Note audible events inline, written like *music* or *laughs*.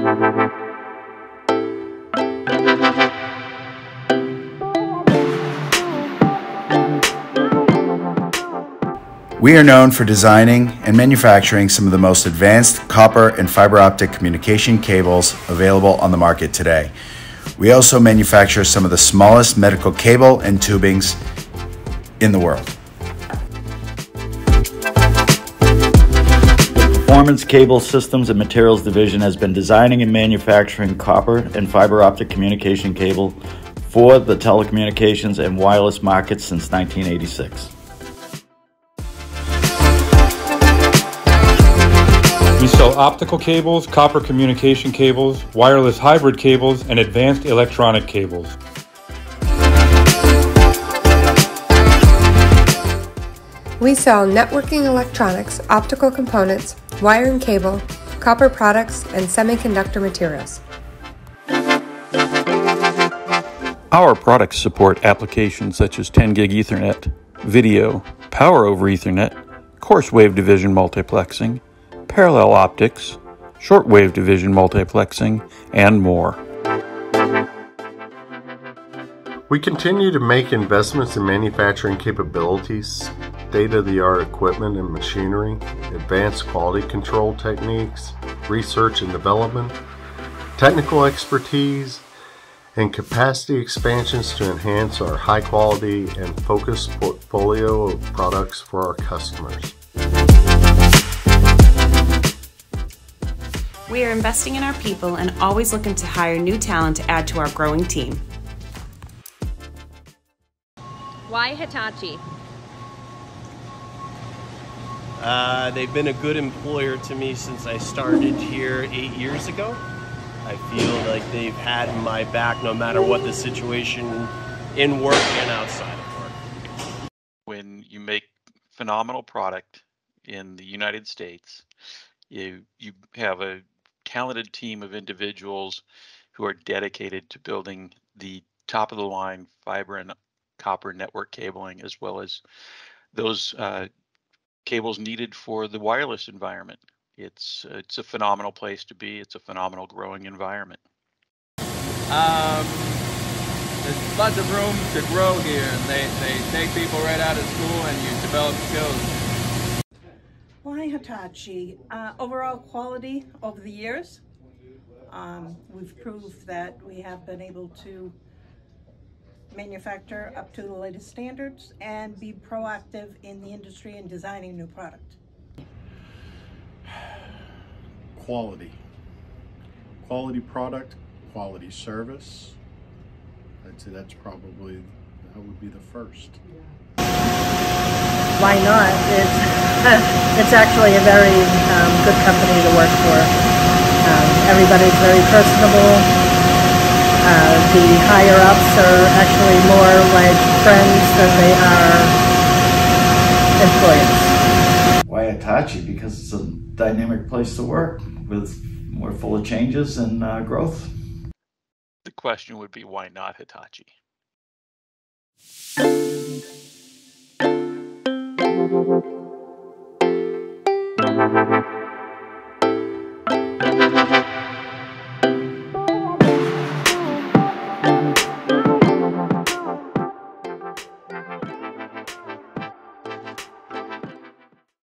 We are known for designing and manufacturing some of the most advanced copper and fiber optic communication cables available on the market today. We also manufacture some of the smallest medical cable and tubings in the world. Performance Cable Systems and Materials Division has been designing and manufacturing copper and fiber optic communication cable for the telecommunications and wireless markets since 1986. We sell optical cables, copper communication cables, wireless hybrid cables, and advanced electronic cables. We sell networking electronics, optical components, wire and cable, copper products, and semiconductor materials. Our products support applications such as 10 gig Ethernet, video, power over Ethernet, coarse wave division multiplexing, parallel optics, shortwave division multiplexing, and more. We continue to make investments in manufacturing capabilities, state of the art equipment and machinery, advanced quality control techniques, research and development, technical expertise, and capacity expansions to enhance our high quality and focused portfolio of products for our customers. We are investing in our people and always looking to hire new talent to add to our growing team. Why Hitachi? Uh, they've been a good employer to me since I started here eight years ago. I feel like they've had my back no matter what the situation in work and outside of work. When you make phenomenal product in the United States, you you have a talented team of individuals who are dedicated to building the top of the line fiber and copper network cabling, as well as those uh, cables needed for the wireless environment. It's it's a phenomenal place to be. It's a phenomenal growing environment. Um, there's lots of room to grow here, and they, they take people right out of school, and you develop skills. Why Hitachi? Uh, overall quality over the years. Um, we've proved that we have been able to manufacture up to the latest standards and be proactive in the industry in designing new product. Quality. Quality product, quality service. I'd say that's probably, that would be the first. Why not? It's, *laughs* it's actually a very um, good company to work for. Um, everybody's very personable. Uh, the higher ups are actually more like friends than they are employees. Why Hitachi? Because it's a dynamic place to work with we're full of changes and uh, growth. The question would be why not Hitachi?